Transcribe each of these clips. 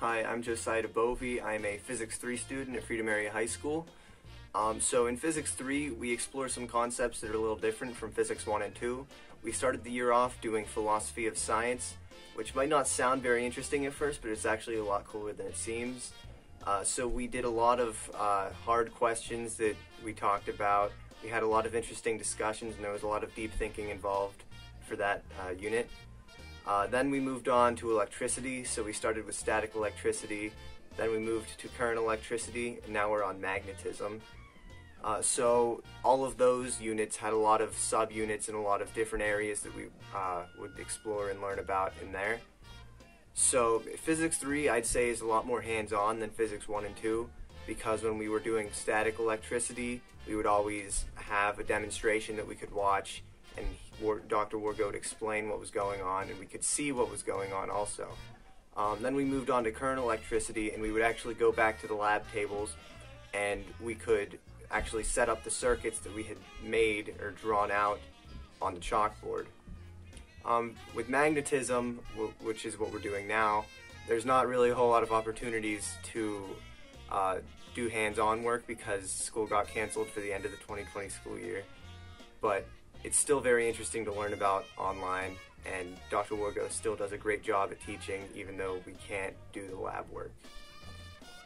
Hi, I'm Josiah Dubovi. I'm a Physics 3 student at Freedom Area High School. Um, so in Physics 3, we explore some concepts that are a little different from Physics 1 and 2. We started the year off doing philosophy of science, which might not sound very interesting at first, but it's actually a lot cooler than it seems. Uh, so we did a lot of uh, hard questions that we talked about. We had a lot of interesting discussions, and there was a lot of deep thinking involved for that uh, unit. Uh, then we moved on to electricity, so we started with static electricity, then we moved to current electricity, and now we're on magnetism. Uh, so all of those units had a lot of subunits and a lot of different areas that we uh, would explore and learn about in there. So physics 3 I'd say is a lot more hands-on than physics 1 and 2 because when we were doing static electricity we would always have a demonstration that we could watch and Dr. Wargo would explain what was going on and we could see what was going on also. Um, then we moved on to current electricity and we would actually go back to the lab tables and we could actually set up the circuits that we had made or drawn out on the chalkboard. Um, with magnetism, which is what we're doing now, there's not really a whole lot of opportunities to uh, do hands-on work because school got canceled for the end of the 2020 school year. But it's still very interesting to learn about online, and Dr. Wargo still does a great job at teaching, even though we can't do the lab work.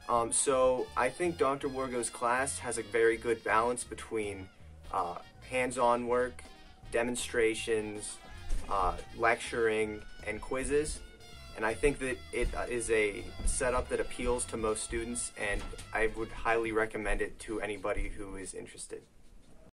Um, so I think Dr. Wargo's class has a very good balance between uh, hands-on work, demonstrations, uh, lecturing, and quizzes. And I think that it uh, a setup that appeals to most students, and I would highly recommend it to anybody who is interested.